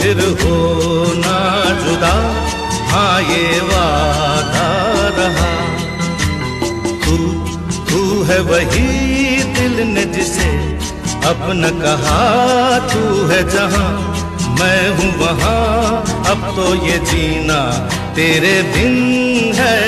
फिर हो ना जुदा। हाँ ये वादा रहा। तू तू है वही दिल ने जिसे अपना कहा, तू है जहाँ। मैं हूँ वहाँ, अब तो ये जीना तेरे दिन है।